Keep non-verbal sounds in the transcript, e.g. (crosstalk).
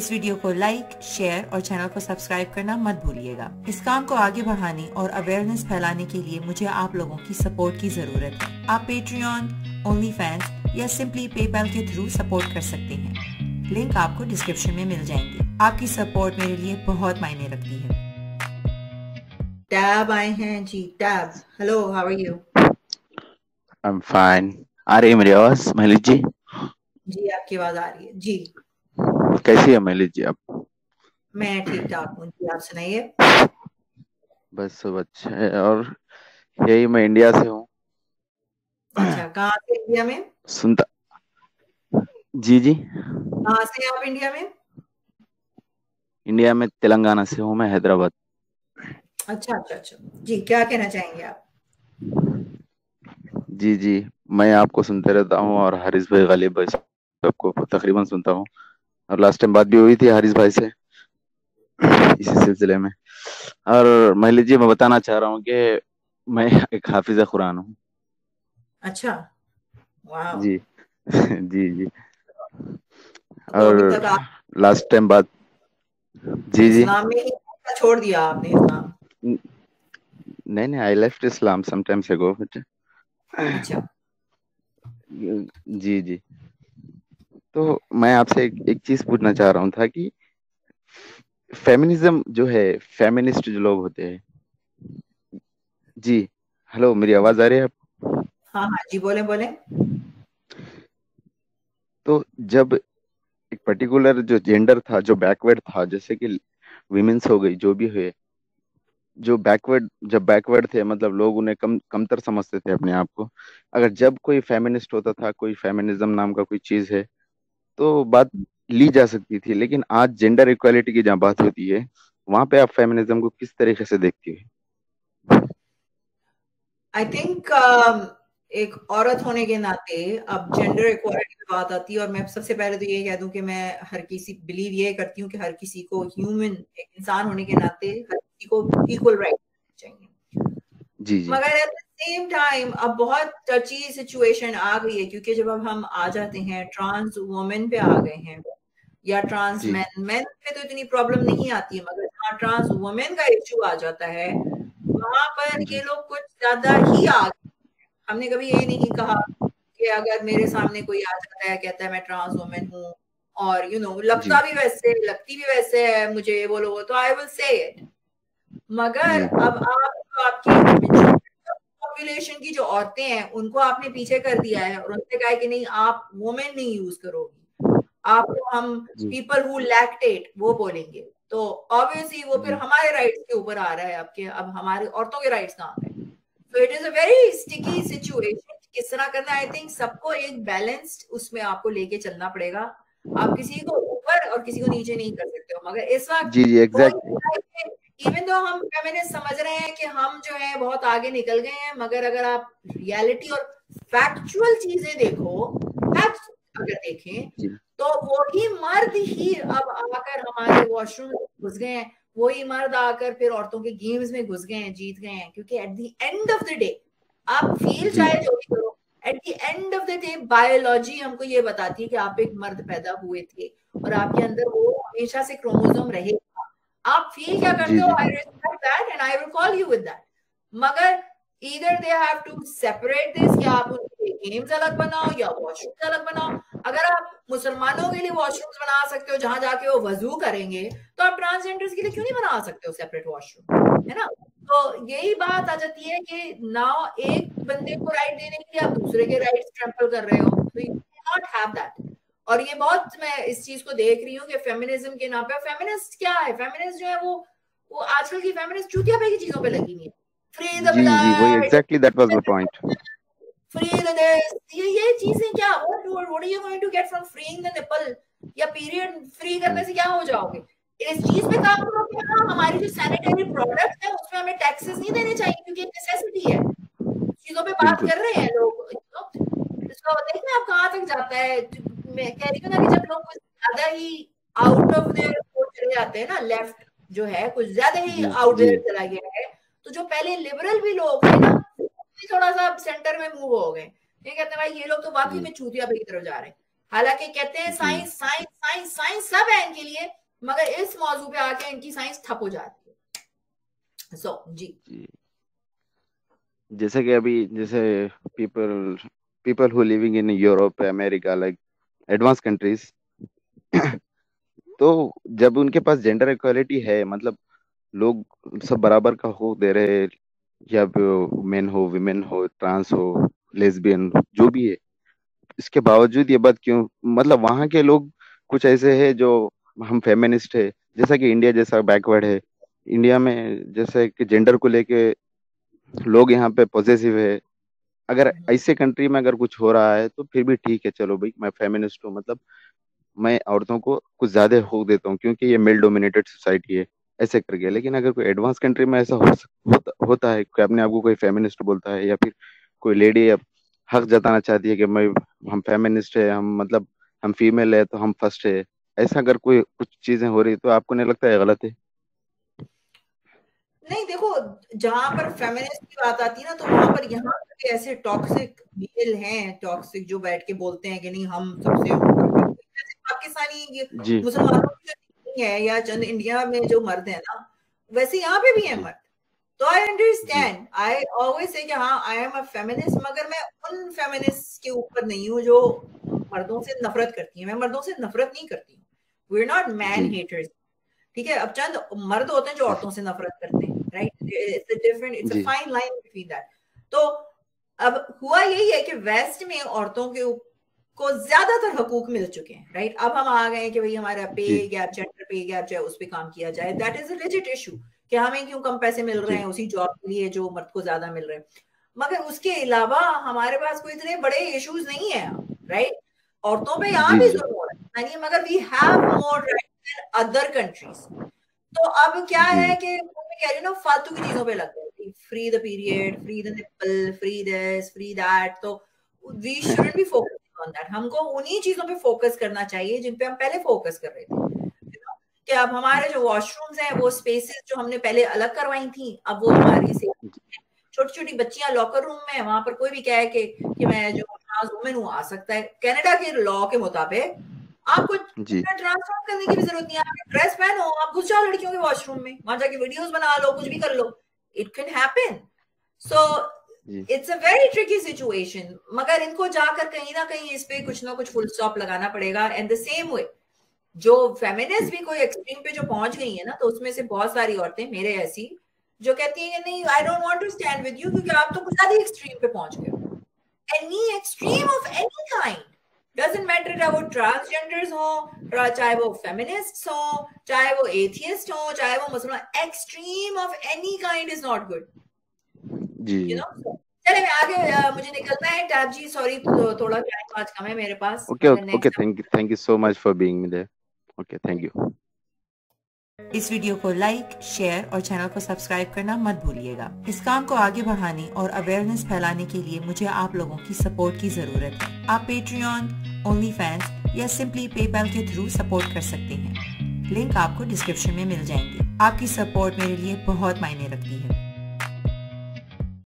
इस वीडियो को like share और चैनल को सब्सक्राइब करना मत भूलिएगा। इस काम को आगे बढ़ाने और अवेयरनेस फैलाने के लिए मुझे आप लोगों की सपोर्ट की ज़रूरत है। आप पेट्रियन ओनली फैंस या सिंपली पेपैल के थ्रू सपोर्ट कर सकते हैं। लिंक आपको डिस्क्रिप्शन में मिल जाएँगे। आपकी सपोर्ट मेरे लिए बहुत मायने रखती है। टैब आए हैं जी tab hello how are you I am fine आ रही है मेरी आवाज़ महिलित जी? जी आपकी आवाज़ आ रही है। जी। कैसी है महिलित जी आप? मैं ठीक ठाक हूँ जी आप सुनाइए। बस सब अच्छा है और यही मैं इंडिया से हूँ। अच्छा कहाँ से इंडिया में? सुनता जी जी। कहाँ से आप इंडिया में? इंडिया में तेलंगाना से हूँ मैं हैदराबाद। अच्छा अच्छा अच्छा। जी क्या कहना चाहेंगे आप? जी जी। मैं आपको सुनते रहता हूँ और हारिस भाई गालिब भाई सबको तकरीबन सुनता हूँ। और लास्ट टाइम बात भी हुई थी हारिस भाई से इसी सिलसिले में। और महिला जी मैं बताना चाह रहा हूँ कि मैं एक हाफिज कुरान हूँ। अच्छा। जी। (laughs) जी जी। तो और लास्ट टाइम बात जी जी। छोड़ दिया आपने इस्लाम। नहीं नहीं आई लेफ़्ट इस्लाम सम टाइम्स अगो अच्छा। जी जी। तो मैं आपसे एक, एक चीज़ पूछना चाह रहा हूँ था कि फेमिनिज्म जो है फेमिनिस्ट जो लोग होते हैं। जी हेलो मेरी आवाज़ आ रही है? आप हाँ हाँ जी बोले बोले। तो जब एक पर्टिकुलर जो जेंडर था जो बैकवर्ड था जैसे कि विमेंस हो गई जो भी हुए जो बैकवर्ड जब बैकवर्ड थे मतलब लोग उन्हें कम कमतर समझते थे अपने आप को। अगर जब कोई फेमिनिस्ट होता था कोई फेमिनिज्म नाम का कोई चीज़ है तो बात ली जा सकती थी लेकिन आज जेंडर इक्वालिटी की जहाँ बात होती है वहाँ पे आप फेमिनिज्म को किस तरीके से देखती है? आई थिंक एक औरत होने के नाते अब जेंडर इक्वालिटी की बात आती है और मैं सबसे पहले तो ये कह दूँ कि मैं हर किसी बिलीव ये करती हूँ कि हर किसी को ह्यूमन एक इंसान होने के नाते हर किसी को इक्वल राइट चाहिए। जी जी। मगर सेम टाइम अब बहुत टची सिचुएशन आ गई है क्योंकि जब अब हम आ जाते हैं ट्रांस वुमेन पे आ गए हैं या ट्रांस मैन मैन पे तो इतनी प्रॉब्लम नहीं आती है मगर जहाँ ट्रांस वुमेन का इश्यू आ जाता है वहाँ पर ये लोग कुछ ज़्यादा ही आ गए हमने कभी ये नहीं कहा कि अगर मेरे सामने कोई आ जाता है कहता है मैं ट्रांस वुमेन हूँ और यू you नो know, लगता भी वैसे लगती भी वैसे है मुझे ये बोलो तो आई विल से इट मगर अब आप जो आपकी पॉपुलेशन की जो औरतें हैं उनको आपने पीछे कर दिया है और उनसे कहा कि नहीं आप वुमेन नहीं यूज़ करोगी। आपको हम पीपल हु लैक्टेट वो बोलेंगे। तो ऑब्वियसली वो फिर हमारे राइट्स के ऊपर आ रहा है आपके अब हमारे औरतों के राइट्स कहाँ पे तो it is a very sticky situation किस तरह करना आई थिंक सबको एक बैलेंस्ड उसमें आपको लेके चलना पड़ेगा। आप किसी को ऊपर और किसी को नीचे नहीं कर सकते हो मगर इस वक्त जी जी एग्जैक्ट इवन दो हम फेमिनिस्ट समझ रहे हैं कि हम जो है बहुत आगे निकल गए हैं मगर अगर आप रियलिटी और फैक्चुअल चीज़ें देखो फैक्ट अगर देखें। तो वही मर्द ही अब आकर हमारे वॉशरूम घुस गए हैं। वही मर्द आकर फिर औरतों के गेम्स में घुस गए हैं जीत गए हैं। क्योंकि at the end of the day आप फील चाहे जो भी करो at the end of the day biology हमको ये बताती है कि आप एक मर्द पैदा हुए थे और आपके अंदर वो हमेशा से क्रोमोसोम रहेगा आप फील क्या करते हो? I respect that and I will call you with that मगर either they have to separate this कि आप उनके गेम्स अलग बनाओ या वॉशरूम अलग बनाओ। अगर आप मुसलमानों के लिए वॉशरूम्स बना सकते हो जहाँ जाके वो वज़ू करेंगे तो आप ट्रांसजेंडर्स के लिए क्यों नहीं बना सकते हो सेपरेट वॉशरूम है ना? तो यही बात आ जाती है कि नाउ एक बंदे को राइट देने के लिए आप दूसरे के राइट्स ट्रैम्पल कर रहे हो तो यू नॉट हैव दैट और ये बहुत मैं इस चीज़ को देख रही हूँ कि फेमिनिज्म के नाम पे फेमिनिस्ट क्या है? फेमिनिस्ट जो है वो वो आजकल की फेमिनिस्ट चूतिया पे की चीज़ों पे लगी हुई है। फ्री द जी जी वही exactly that was the point free the ये ये चीज़ें क्या what what are you going to get from freeing the nipple या पीरियड फ्री करने से क्या हो जाओगे? इस चीज़ पे काम करो कि हाँ हमारी जो सैनिटरी प्रोडक्ट्स है उसमें हमें टैक्सेस नहीं देने चाहिए क्योंकि नेसेसिटी है। चीज़ों पे बात कर रहे हैं लोग इसको देखिए आप कहाँ तक जाता है मैं कह रही हूँ ना कि जब लोग कुछ ज़्यादा ही आउट ऑफ़ देयर चले जाते हैं ना लेफ़्ट जो है कुछ ज़्यादा ही आउट देयर चला गया है तो जो पहले लिबरल भी लोग थे ना थोड़ा सा सेंटर में मूव हो गए। ये कहते हैं भाई ये लोग तो वाकई में चूतिया की तरफ़ जा रहे हैं। हालाँकि कहते हैं साइंस साइंस साइंस साइंस सब है इनके लिए मगर इस मौजू पे आके इनकी साइंस ठप हो जाती है। सो so, जी। जैसे कि अभी जैसे people people who living in Europe America like advance countries तो जब उनके पास जेंडर इक्वालिटी है मतलब लोग सब बराबर का हो दे रहे या मेन हो विमेन हो ट्रांस हो लेस्बियन जो भी है, इसके बावजूद ये बात क्यों मतलब वहाँ के लोग कुछ ऐसे है जो हम फेमिनिस्ट है, जैसा कि इंडिया जैसा बैकवर्ड है इंडिया में जैसे कि जेंडर को लेके लोग यहाँ पे पॉजिटिव है अगर ऐसे कंट्री में अगर कुछ हो रहा है तो फिर भी ठीक है चलो भाई मैं फेमिनिस्ट हूँ मतलब मैं औरतों को कुछ ज़्यादा हो देता हूँ क्योंकि ये मेल डोमिनेटेड सोसाइटी है ऐसे करके लेकिन अगर कोई एडवांस कंट्री में ऐसा हो, होता, होता है कि अपने आप को कोई फेमिनिस्ट बोलता है या फिर कोई लेडी अब हक जताना चाहती है कि मैं हम फेमिनिस्ट है हम मतलब हम फीमेल है तो हम फ़र्स्ट है ऐसा अगर कोई कुछ चीज़ें हो रही तो आपको नहीं लगता है गलत है? नहीं देखो जहाँ पर फेमिनिस्ट की बात आती है ना तो वहाँ पर यहाँ पर ऐसे टॉक्सिक मेल हैं टॉक्सिक जो बैठ के बोलते हैं कि नहीं हम सबसे पाकिस्तानी मुसलमानों है या चंद इंडिया में जो मर्द है ना वैसे यहाँ पे भी है मर्द। तो I understand I always say हाँ आई एम अ फेमिनिस्ट मगर मैं उन फेमिनिस्ट के ऊपर नहीं हूँ जो मर्दों से नफरत करती है। मैं मर्दों से नफरत नहीं करती हूँ। We are not man haters ठीक है अब चंद मर्द होते हैं जो औरतों से नफरत करते हैं। Right it's a different it's a fine line between that तो अब हुआ यही है कि वेस्ट में औरतों के को ज़्यादातर हकूक मिल चुके हैं राइट अब हम आ गए कि भाई हमारा पे गैप जेंडर पे गैप जो है उस पर काम किया जाए। That is a legit issue कि हमें क्यों कम पैसे मिल रहे हैं उसी जॉब के लिए जो मर्द को ज़्यादा मिल रहे हैं। मगर उसके अलावा हमारे पास कोई इतने बड़े इश्यूज़ नहीं है राइट औरतों पे यहाँ भी जुर्म हो रहा है। मगर we have more right other countries तो अब क्या है कि कह रही ना फालतू की चीज़ों पे लग गए free the period free the nipple free this free that तो we should be focus on that हमको उन्हीं चीज़ों पे फोकस करना चाहिए जिन पे हम पहले फोकस कर रहे थे कि अब हमारे जो वॉशरूम्स हैं, वो स्पेसेस जो हमने पहले अलग करवाई थी, अब वो हमारी छोटी छोटी बच्चियाँ लॉकर रूम में वहाँ पर कोई भी कहे कि कि मैं जो वुमेन हूँ, आ सकता है। कनाडा के लॉ के मुताबिक आपको ट्रांसफॉर्म करने की भी ज़रूरत नहीं है। ड्रेस पहनो आप घुस जाओ लड़कियों के वॉशरूम में। वहाँ जाके वीडियोस बना लो कुछ भी कर लो। It can happen so it's a very tricky situation मगर इनको जाकर कहीं ना कहीं इस पे कुछ ना कुछ फुल स्टॉप लगाना पड़ेगा। एंड द सेम वे जो फेमिनिस्ट भी कोई एक्सट्रीम पे जो पहुँच गई है ना तो उसमें से बहुत सारी औरतें मेरे ऐसी जो कहती है नहीं I don't want to stand with you क्योंकि आप तो कुछ ज़्यादा एक्सट्रीम पे पहुँच गए any extreme of any kind doesn't matter चाहे वो ट्रांसजेंडर्स हो चाहे वो फेमिनिस्ट हो चाहे वो एथियस्ट हो चाहे वो मुसलमान extreme of any kind is not good ji. You know चले मैं आगे मुझे निकलना है। टैब जी सॉरी तो थोड़ा टाइम आज कम है मेरे पास। Okay okay thank you thank you so much for being there okay thank you इस वीडियो को लाइक, शेयर और चैनल को सब्सक्राइब करना मत भूलिएगा। इस काम को आगे बढ़ाने और अवेयरनेस फैलाने के लिए मुझे आप लोगों की सपोर्ट की ज़रूरत है। आप पेट्रियन ओनली फैंस या सिंपली पेपैल के थ्रू सपोर्ट कर सकते हैं। लिंक आपको डिस्क्रिप्शन में मिल जाएँगे। आपकी सपोर्ट मेरे लिए बहुत मायने रखती है।